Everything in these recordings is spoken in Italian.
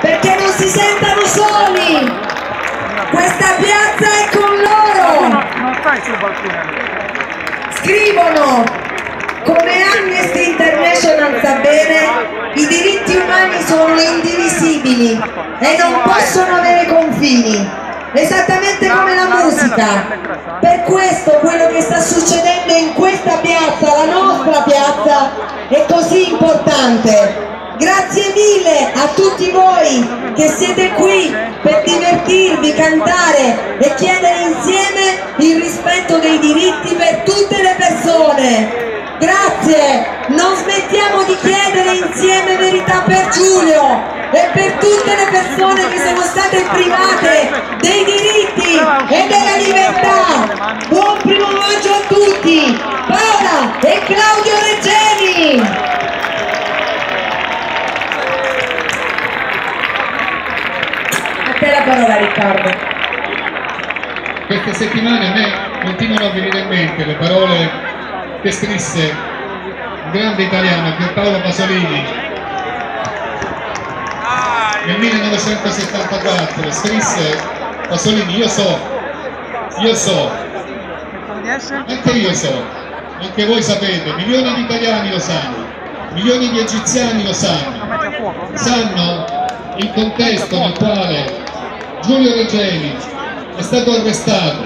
perché non si sentano soli. Questa piazza è con loro. Scrivono, come Amnesty International sa bene, i diritti umani sono indivisibili e non possono avere confini esattamente come la musica. Per questo quello che sta succedendo in questa piazza, la nostra piazza, è così importante. Grazie mille a tutti voi che siete qui per divertirvi, cantare e chiedere insieme il rispetto dei diritti per tutte le persone. Grazie, non smettiamo di chiedere insieme verità per Giulio e per tutte le persone che sono state private dei diritti e della libertà. Buon primo maggio a tutti, Paola e Claudio parola Riccardo. Queste settimane a me continuano a venire in mente le parole che scrisse un grande italiano, Pierpaolo Pasolini, nel 1974, scrisse Pasolini, io so, io so, anche io so, anche voi sapete, milioni di italiani lo sanno, milioni di egiziani lo sanno, sanno il contesto nel quale Giulio Regeni. È stato arrestato,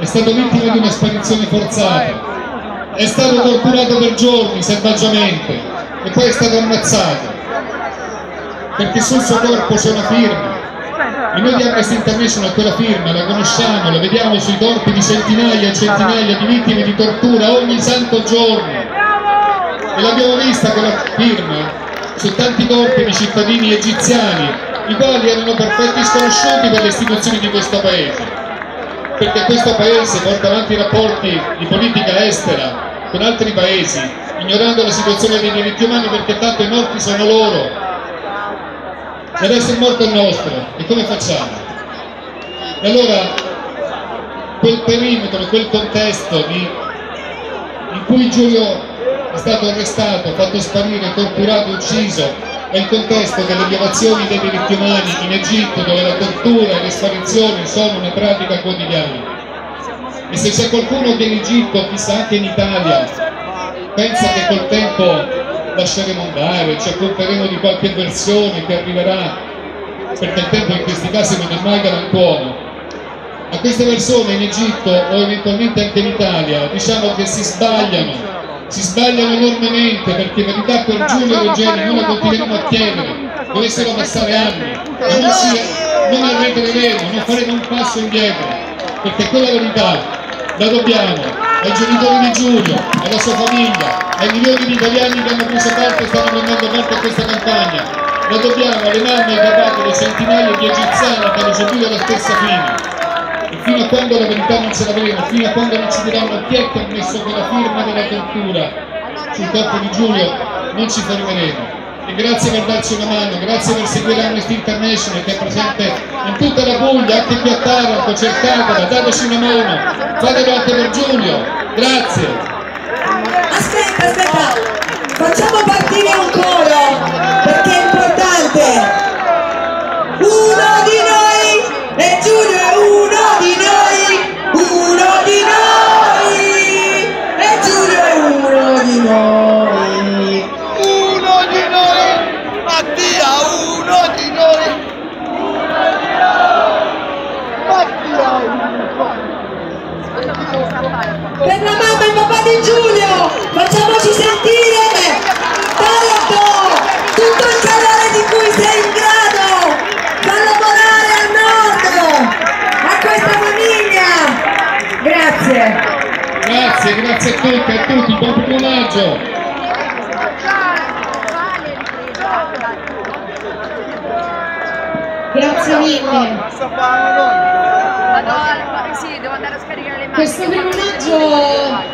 è stato vittima di una sparizione forzata, è stato torturato per giorni selvaggiamente. E poi è stato ammazzato. Perché sul suo corpo c'è una firma. E noi di Amnesty International quella firma la conosciamo, la vediamo sui corpi di centinaia e centinaia di vittime di tortura ogni santo giorno. E l'abbiamo vista quella firma su tanti corpi di cittadini egiziani i quali erano perfetti sconosciuti per le istituzioni di questo paese perché questo paese porta avanti rapporti di politica estera con altri paesi ignorando la situazione dei diritti umani perché tanto i morti sono loro e adesso il morto è nostro e come facciamo? E allora quel perimetro, quel contesto di, in cui Giulio è stato arrestato, fatto sparire, torturato, ucciso, è il contesto delle violazioni dei diritti umani in Egitto dove la tortura e le sparizioni sono una pratica quotidiana. E se c'è qualcuno che in Egitto, chissà anche in Italia, pensa che col tempo lasceremo andare, ci acconteremo di qualche versione che arriverà, perché il tempo in questi casi non è mai galantuomo. A queste persone in Egitto o eventualmente anche in Italia diciamo che si sbagliano, si sbagliano enormemente perché verità per Giulio Regeni noi la continueremo a chiedere, dovessero passare anni, ma non, ci, non arretreremo, non faremo un passo indietro, perché quella verità la dobbiamo ai genitori di Giulio, alla sua famiglia, ai milioni di italiani che hanno preso parte e stanno prendendo parte a questa campagna. La dobbiamo alle mamme e ai papà delle centinaia di egiziani che hanno seguito la stessa fine. Fino a quando la verità non ce l'avremo, fino a quando non ci diranno chi è che ha messo quella firma della tortura sul corpo di Giulio, non ci fermeremo. E grazie per darci una mano, grazie per seguire Amnesty International che è presente in tutta la Puglia, anche qui a Taranto, cercatela, dateci una mano, fatelo anche per Giulio, grazie. Aspetta, aspetta, facciamo partire un coro Giulio, facciamoci sentire! Taranto, tutto il calore di cui sei in grado! Fa lavorare al nord! A questa famiglia! Grazie! Grazie, grazie a tutti, a tutti, buon primo maggio! Grazie mille! Vado al... Sì, devo andare a scaricare le macchine. Questo primo maggio